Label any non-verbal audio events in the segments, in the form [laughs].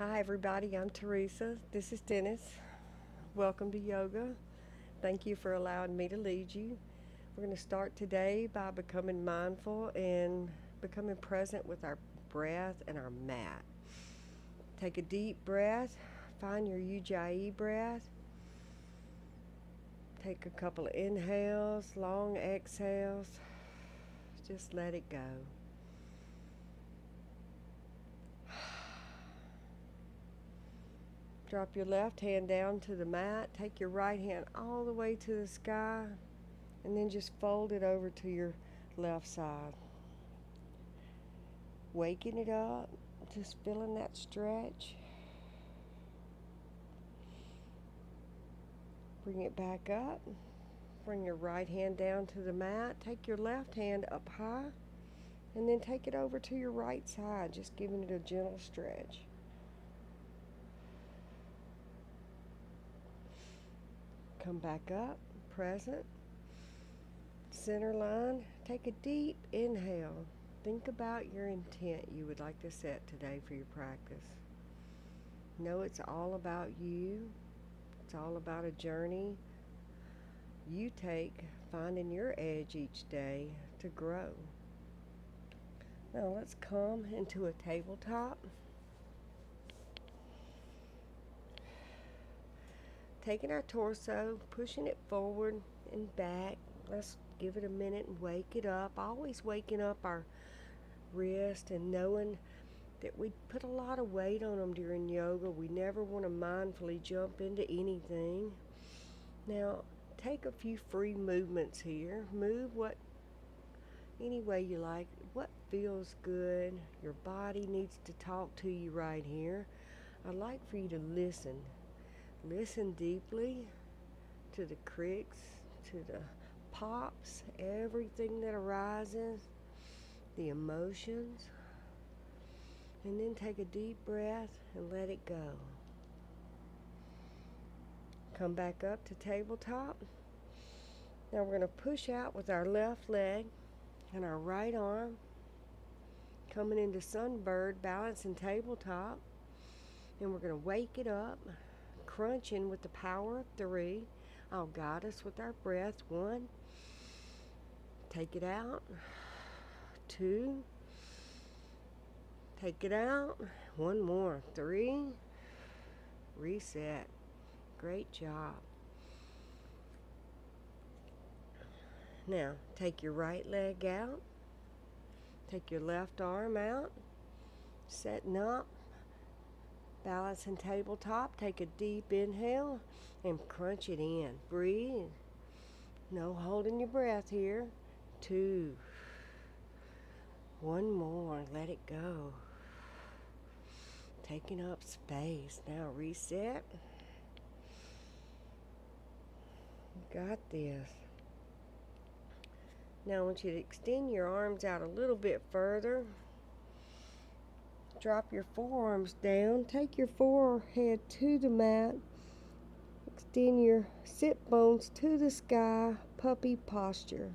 Hi, everybody. I'm Teresa. This is Dennis. Welcome to yoga. Thank you for allowing me to lead you. We're going to start today by becoming mindful and becoming present with our breath and our mat. Take a deep breath. Find your Ujjayi breath. Take a couple of inhales, long exhales. Just let it go. Drop your left hand down to the mat. Take your right hand all the way to the sky. And then just fold it over to your left side. Waking it up. Just feeling that stretch. Bring it back up. Bring your right hand down to the mat. Take your left hand up high. And then take it over to your right side, just giving it a gentle stretch. Come back up, present, center line. Take a deep inhale. Think about your intent you would like to set today for your practice. Know it's all about you. It's all about a journey you take finding your edge each day to grow. Now let's come into a tabletop. Taking our torso, pushing it forward and back. Let's give it a minute and wake it up. Always waking up our wrist and knowing that we put a lot of weight on them during yoga. We never want to mindfully jump into anything. Now, take a few free movements here. Move what any way you like. What feels good. Your body needs to talk to you right here. I'd like for you to listen Listen deeply to the cricks, to the pops, everything that arises, the emotions. And then take a deep breath and let it go. Come back up to tabletop. Now we're going to push out with our left leg and our right arm. Coming into sunbird, balancing tabletop. And we're going to wake it up crunching with the power of three. I'll guide us with our breath. One, take it out. Two, take it out. One more. Three, reset. Great job. Now, take your right leg out. Take your left arm out. Setting up. Balancing tabletop. Take a deep inhale and crunch it in. Breathe. No holding your breath here. Two. One more. Let it go. Taking up space. Now reset. Got this. Now I want you to extend your arms out a little bit further drop your forearms down. Take your forehead to the mat. Extend your sit bones to the sky. Puppy posture.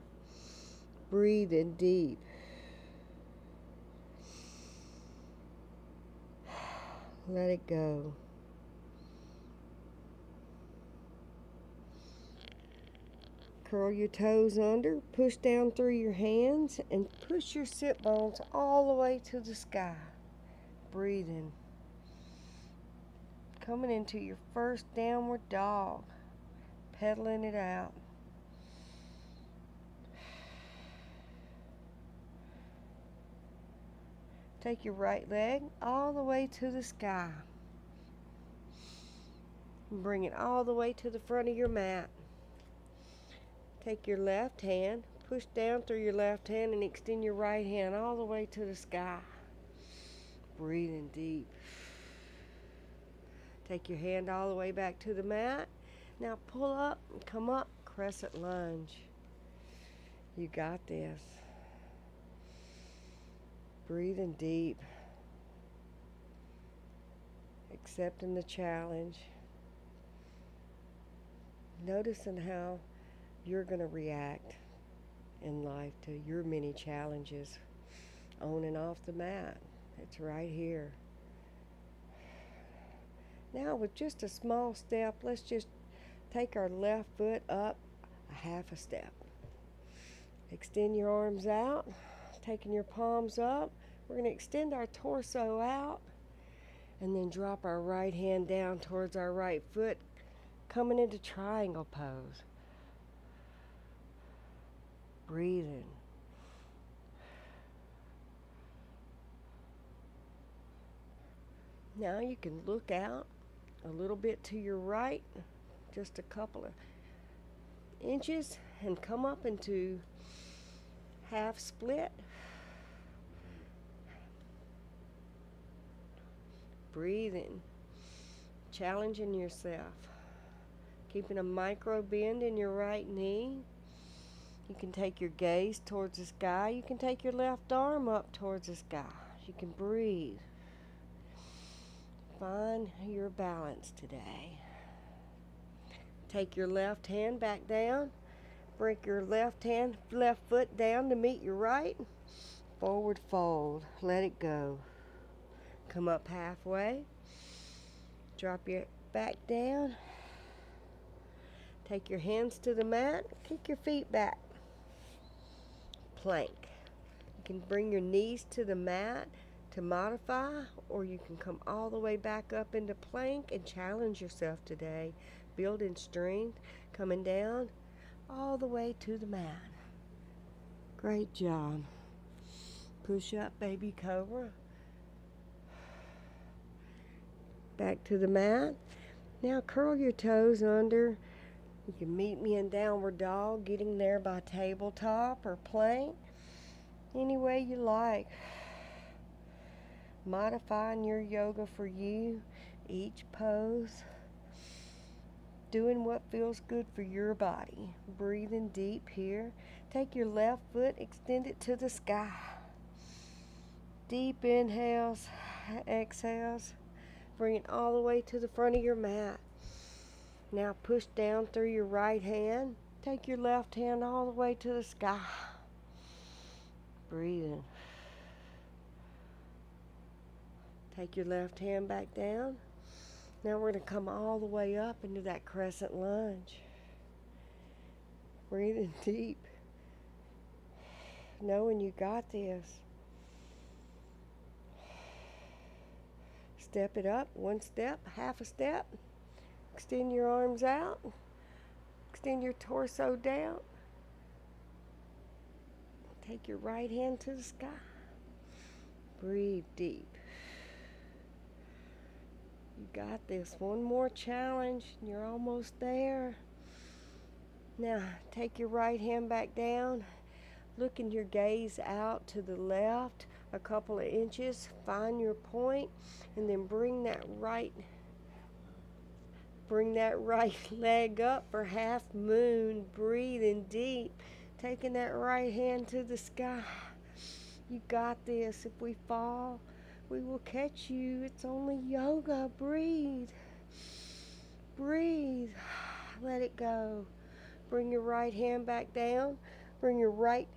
Breathing deep. Let it go. Curl your toes under, push down through your hands, and push your sit bones all the way to the sky breathing. Coming into your first downward dog, pedaling it out. Take your right leg all the way to the sky. Bring it all the way to the front of your mat. Take your left hand, push down through your left hand, and extend your right hand all the way to the sky. Breathing deep. Take your hand all the way back to the mat. Now pull up and come up, crescent lunge. You got this. Breathing deep. Accepting the challenge. Noticing how you're going to react in life to your many challenges on and off the mat. It's right here. Now, with just a small step, let's just take our left foot up a half a step. Extend your arms out, taking your palms up. We're going to extend our torso out and then drop our right hand down towards our right foot, coming into triangle pose. Breathing. Now you can look out a little bit to your right, just a couple of inches, and come up into half split. Breathing, challenging yourself, keeping a micro bend in your right knee. You can take your gaze towards the sky. You can take your left arm up towards the sky. You can breathe. Find your balance today. Take your left hand back down. Bring your left hand, left foot down to meet your right. Forward fold. Let it go. Come up halfway. Drop your back down. Take your hands to the mat. Kick your feet back. Plank. You can bring your knees to the mat to modify, or you can come all the way back up into plank and challenge yourself today. Building strength, coming down all the way to the mat. Great job. Push up, baby cobra. Back to the mat. Now curl your toes under. You can meet me in downward dog, getting there by tabletop or plank. Any way you like modifying your yoga for you, each pose, doing what feels good for your body. Breathing deep here. Take your left foot, extend it to the sky. Deep inhales, exhales. Bring it all the way to the front of your mat. Now push down through your right hand. Take your left hand all the way to the sky. Breathing. Take your left hand back down. Now we're going to come all the way up into that crescent lunge. Breathing deep. Knowing you got this. Step it up, one step, half a step. Extend your arms out. Extend your torso down. Take your right hand to the sky. Breathe deep. You got this. One more challenge. and You're almost there. Now, take your right hand back down. Looking your gaze out to the left a couple of inches. Find your point and then bring that right bring that [laughs] right leg up for half moon. Breathing deep. Taking that right hand to the sky. You got this. If we fall, we will catch you. It's only yoga. Breathe. Breathe. [sighs] Let it go. Bring your right hand back down. Bring your right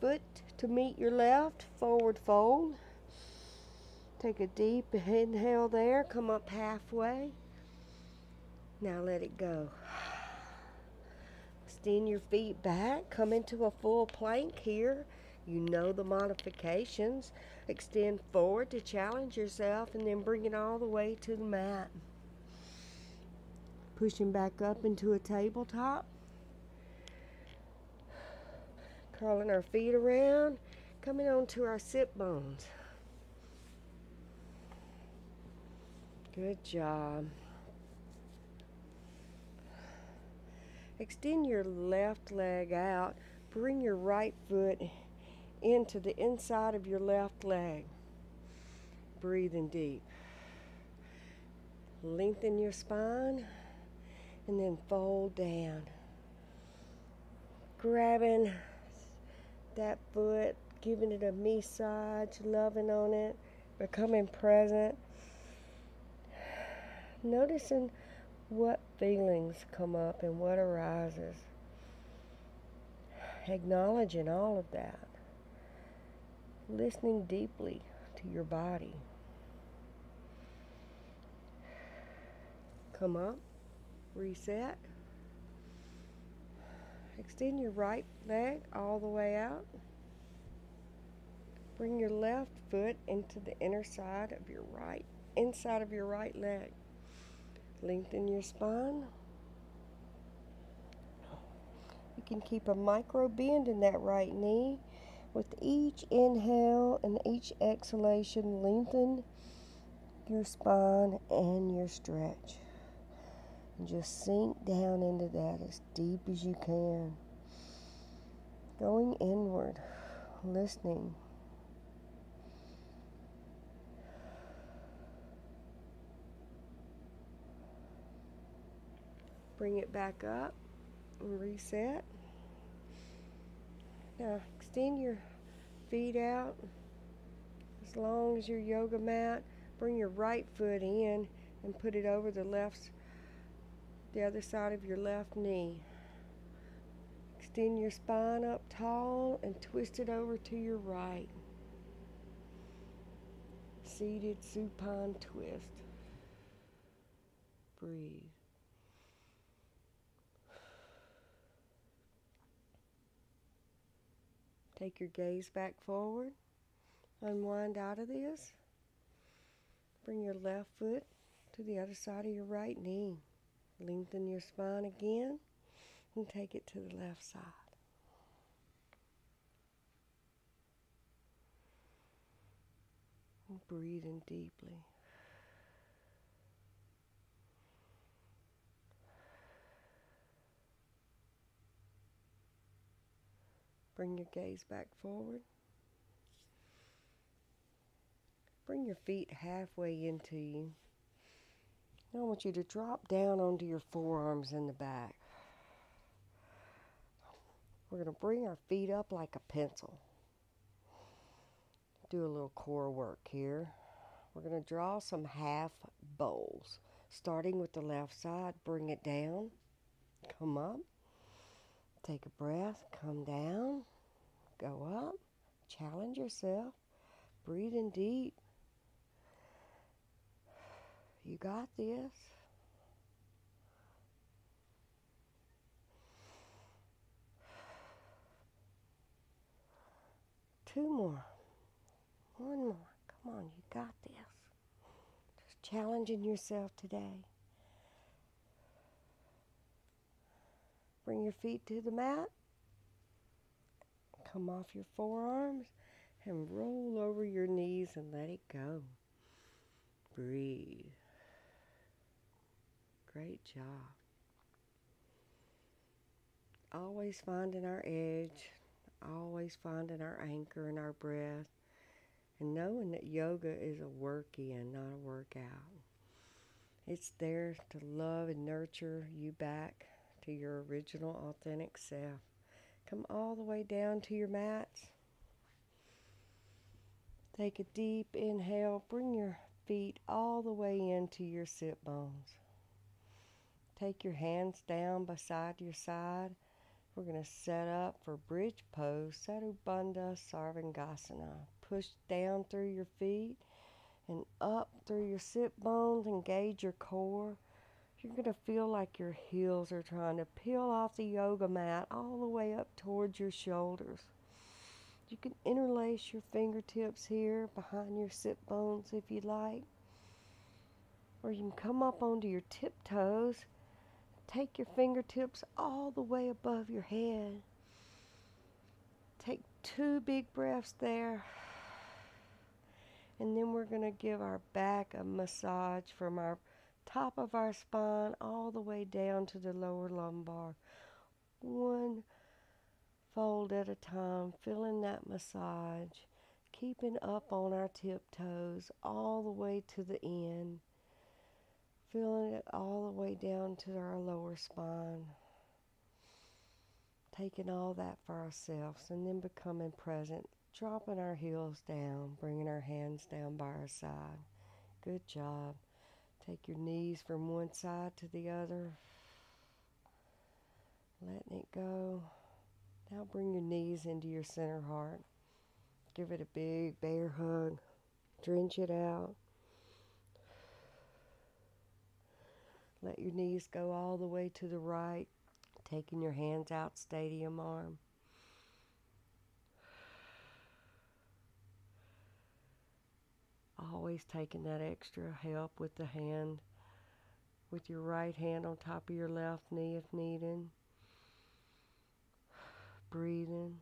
foot to meet your left. Forward fold. Take a deep inhale there. Come up halfway. Now let it go. [sighs] Extend your feet back. Come into a full plank here. You know the modifications. Extend forward to challenge yourself and then bring it all the way to the mat. Pushing back up into a tabletop. Curling our feet around. Coming onto our sit bones. Good job. Extend your left leg out. Bring your right foot into the inside of your left leg. Breathing deep. Lengthen your spine and then fold down. Grabbing that foot, giving it a massage, loving on it, becoming present. Noticing what feelings come up and what arises. Acknowledging all of that listening deeply to your body. Come up, reset. Extend your right leg all the way out. Bring your left foot into the inner side of your right, inside of your right leg. Lengthen your spine. You can keep a micro bend in that right knee. With each inhale and each exhalation, lengthen your spine and your stretch. And just sink down into that as deep as you can. Going inward, listening. Bring it back up and reset. Now extend your feet out as long as your yoga mat. Bring your right foot in and put it over the left, the other side of your left knee. Extend your spine up tall and twist it over to your right. Seated supine twist. Breathe. Take your gaze back forward. Unwind out of this. Bring your left foot to the other side of your right knee. Lengthen your spine again and take it to the left side. And breathing deeply. Bring your gaze back forward. Bring your feet halfway into you. Now I want you to drop down onto your forearms in the back. We're going to bring our feet up like a pencil. Do a little core work here. We're going to draw some half bowls. Starting with the left side, bring it down. Come up. Take a breath, come down, go up, challenge yourself, breathing deep. You got this. Two more. One more. Come on, you got this. Just challenging yourself today. Bring your feet to the mat. Come off your forearms and roll over your knees and let it go. Breathe. Great job. Always finding our edge, always finding our anchor and our breath, and knowing that yoga is a work in, not a workout. It's there to love and nurture you back to your original authentic self. Come all the way down to your mats. Take a deep inhale. Bring your feet all the way into your sit bones. Take your hands down beside your side. We're going to set up for bridge pose, Setu Bandha Sarvangasana. Push down through your feet and up through your sit bones. Engage your core. You're going to feel like your heels are trying to peel off the yoga mat all the way up towards your shoulders. You can interlace your fingertips here behind your sit bones if you like. Or you can come up onto your tiptoes. Take your fingertips all the way above your head. Take two big breaths there. And then we're going to give our back a massage from our top of our spine all the way down to the lower lumbar. One fold at a time, feeling that massage, keeping up on our tiptoes all the way to the end, feeling it all the way down to our lower spine. Taking all that for ourselves and then becoming present, dropping our heels down, bringing our hands down by our side. Good job. Take your knees from one side to the other. Letting it go. Now bring your knees into your center heart. Give it a big bear hug. Drench it out. Let your knees go all the way to the right, taking your hands out, stadium arm. Always taking that extra help with the hand, with your right hand on top of your left knee if needed. [sighs] Breathing.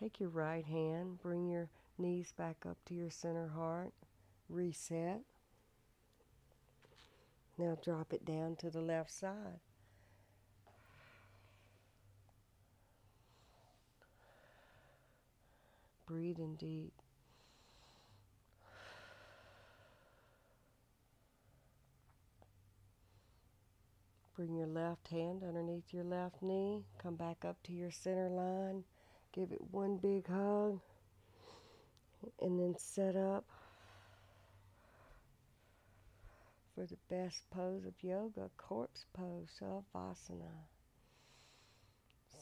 Take your right hand, bring your knees back up to your center heart, reset. Now drop it down to the left side. [sighs] Breathing deep. Bring your left hand underneath your left knee. Come back up to your center line. Give it one big hug. And then set up for the best pose of yoga, corpse pose, Savasana.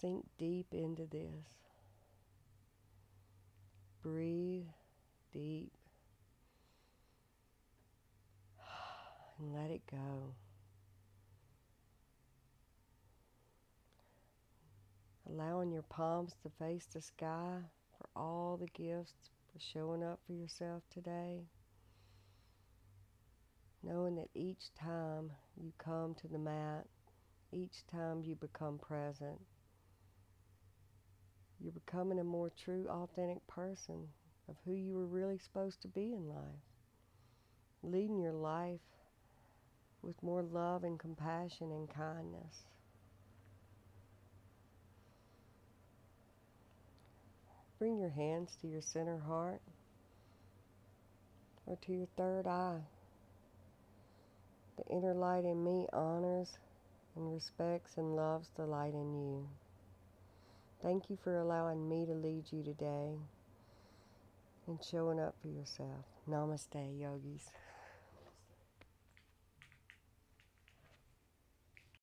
Sink deep into this. Breathe deep. [sighs] And let it go. Allowing your palms to face the sky for all the gifts for showing up for yourself today. Knowing that each time you come to the mat, each time you become present, you're becoming a more true, authentic person of who you were really supposed to be in life. Leading your life with more love and compassion and kindness. Bring your hands to your center heart or to your third eye. The inner light in me honors and respects and loves the light in you. Thank you for allowing me to lead you today and showing up for yourself. Namaste, yogis.